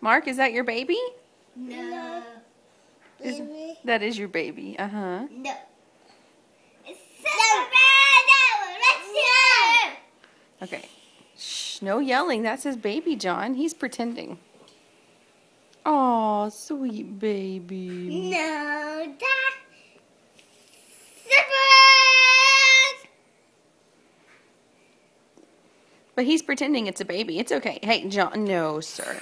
Mark, is that your baby? No. Is- That is your baby. Uh huh. No. It's no. Okay. Shh, no yelling. That's his baby, John. He's pretending. Oh, sweet baby. No. That. But he's pretending it's a baby. It's okay. Hey, John. No, sir.